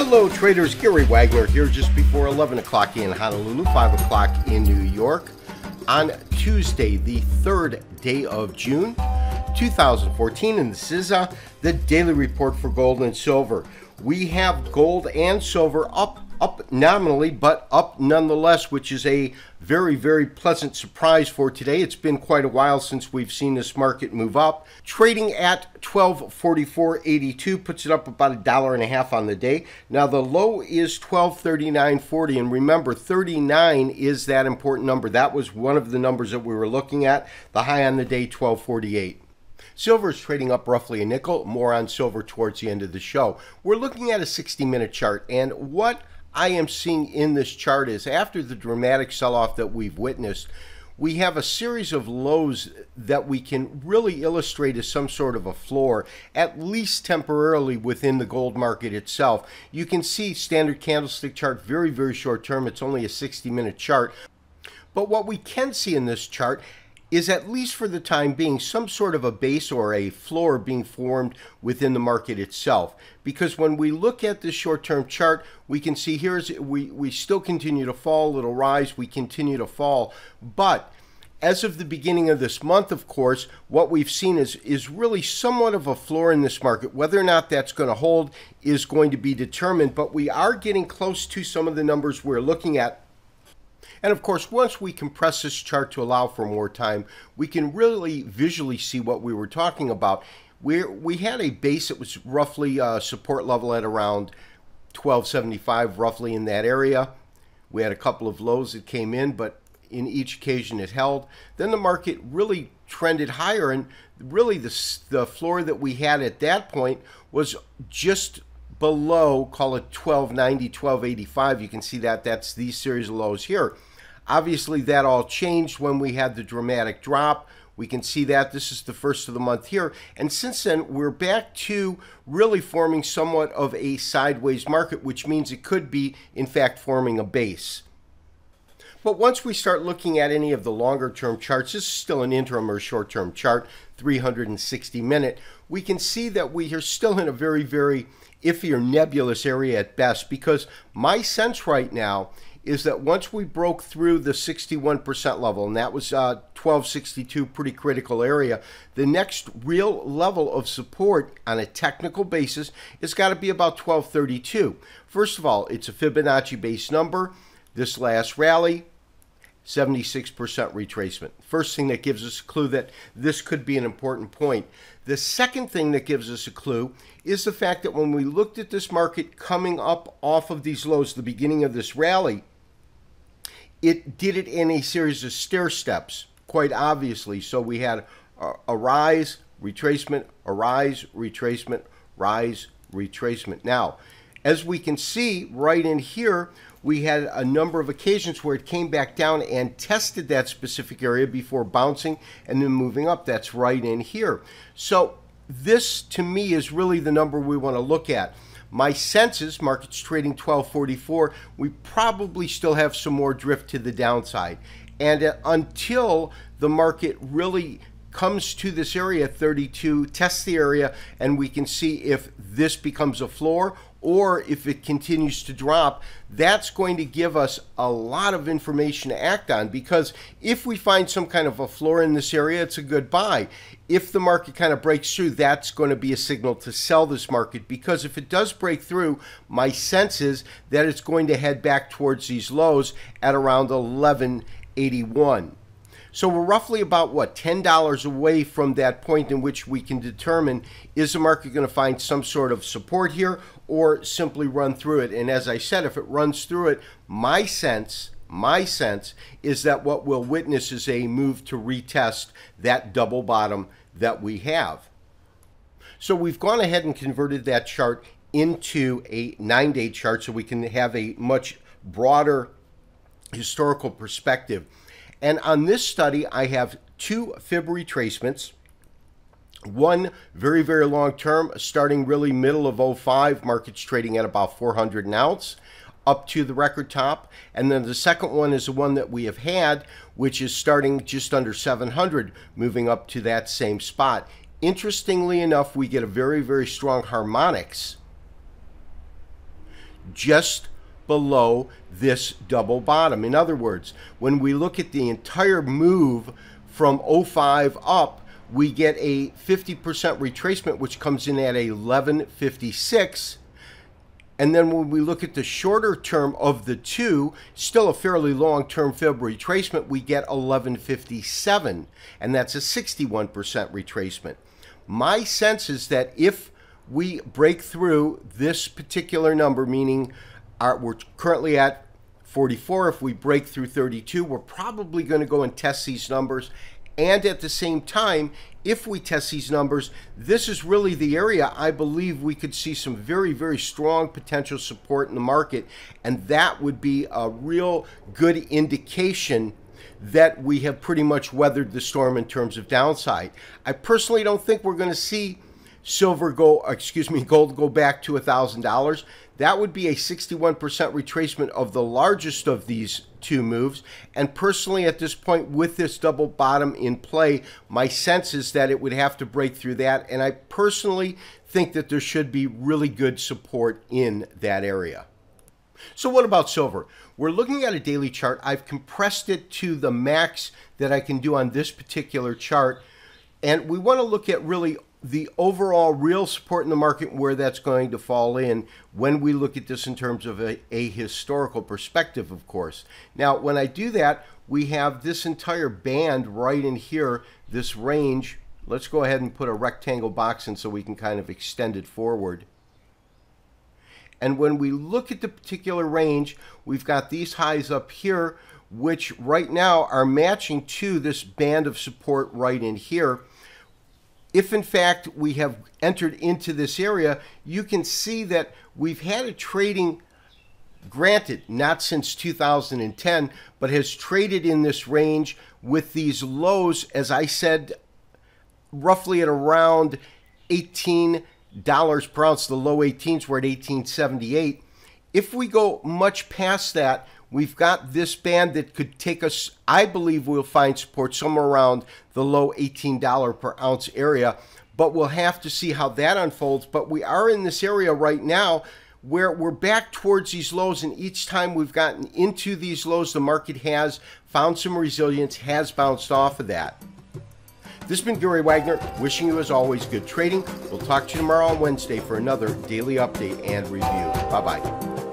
Hello, traders. Gary Wagner here just before 11 o'clock in Honolulu, 5 o'clock in New York on Tuesday, the third day of June 2014. And this is uh, the daily report for gold and silver. We have gold and silver up up nominally, but up nonetheless, which is a very, very pleasant surprise for today. It's been quite a while since we've seen this market move up. Trading at 1244.82 puts it up about a dollar and a half on the day. Now the low is 1239.40, and remember, 39 is that important number. That was one of the numbers that we were looking at. The high on the day, 1248. Silver is trading up roughly a nickel. More on silver towards the end of the show. We're looking at a 60 minute chart, and what I am seeing in this chart is after the dramatic sell off that we've witnessed, we have a series of lows that we can really illustrate as some sort of a floor, at least temporarily within the gold market itself. You can see standard candlestick chart, very, very short term. It's only a 60 minute chart. But what we can see in this chart is at least for the time being some sort of a base or a floor being formed within the market itself because when we look at the short-term chart we can see here's we we still continue to fall little rise we continue to fall but as of the beginning of this month, of course, what we've seen is is really somewhat of a floor in this market. Whether or not that's going to hold is going to be determined, but we are getting close to some of the numbers we're looking at and of course, once we compress this chart to allow for more time, we can really visually see what we were talking about. we we had a base that was roughly uh, support level at around 1275, roughly in that area. We had a couple of lows that came in, but in each occasion it held. Then the market really trended higher, and really the, the floor that we had at that point was just below, call it 1290, 1285. You can see that that's these series of lows here. Obviously, that all changed when we had the dramatic drop. We can see that this is the first of the month here. And since then, we're back to really forming somewhat of a sideways market, which means it could be, in fact, forming a base. But once we start looking at any of the longer term charts, this is still an interim or short term chart, 360 minute, we can see that we are still in a very, very iffy or nebulous area at best because my sense right now is that once we broke through the 61% level, and that was uh, 1262, pretty critical area, the next real level of support on a technical basis has got to be about 1232. First of all, it's a Fibonacci based number. This last rally, 76% retracement. First thing that gives us a clue that this could be an important point. The second thing that gives us a clue is the fact that when we looked at this market coming up off of these lows, the beginning of this rally, it did it in a series of stair steps, quite obviously. So we had a, rise, retracement, a rise, retracement, rise, retracement. Now, as we can see right in here, we had a number of occasions where it came back down and tested that specific area before bouncing and then moving up. That's right in here. So this, to me, is really the number we want to look at. My senses, market's trading 1244, we probably still have some more drift to the downside. And uh, until the market really comes to this area 32, tests the area, and we can see if this becomes a floor or if it continues to drop, that's going to give us a lot of information to act on because if we find some kind of a floor in this area, it's a good buy. If the market kind of breaks through, that's going to be a signal to sell this market because if it does break through, my sense is that it's going to head back towards these lows at around 1181. So we're roughly about what $10 away from that point in which we can determine is the market going to find some sort of support here or simply run through it. And as I said, if it runs through it, my sense my sense is that what we'll witness is a move to retest that double bottom that we have. So we've gone ahead and converted that chart into a nine day chart so we can have a much broader historical perspective. And on this study, I have two fib retracements. One very, very long term, starting really middle of 05, markets trading at about 400 an ounce up to the record top. And then the second one is the one that we have had, which is starting just under 700, moving up to that same spot. Interestingly enough, we get a very, very strong harmonics just below this double bottom. In other words, when we look at the entire move from 05 up, we get a 50% retracement, which comes in at 1156. And then when we look at the shorter term of the two, still a fairly long term fib retracement, we get 1157. And that's a 61% retracement. My sense is that if we break through this particular number, meaning our, we're currently at 44, if we break through 32, we're probably going to go and test these numbers and at the same time, if we test these numbers, this is really the area I believe we could see some very, very strong potential support in the market. And that would be a real good indication that we have pretty much weathered the storm in terms of downside. I personally don't think we're going to see silver go, excuse me, gold go back to a $1,000. That would be a 61% retracement of the largest of these two moves. And personally, at this point, with this double bottom in play, my sense is that it would have to break through that. And I personally think that there should be really good support in that area. So what about silver? We're looking at a daily chart. I've compressed it to the max that I can do on this particular chart. And we want to look at really the overall real support in the market where that's going to fall in when we look at this in terms of a, a, historical perspective, of course. Now, when I do that, we have this entire band right in here, this range. Let's go ahead and put a rectangle box in so we can kind of extend it forward. And when we look at the particular range, we've got these highs up here, which right now are matching to this band of support right in here if in fact we have entered into this area, you can see that we've had a trading, granted, not since 2010, but has traded in this range with these lows, as I said, roughly at around $18 per ounce. The low 18s were at 1878. If we go much past that, We've got this band that could take us, I believe we'll find support somewhere around the low $18 per ounce area, but we'll have to see how that unfolds. But we are in this area right now where we're back towards these lows, and each time we've gotten into these lows, the market has found some resilience, has bounced off of that. This has been Gary Wagner, wishing you as always good trading. We'll talk to you tomorrow on Wednesday for another daily update and review. Bye bye.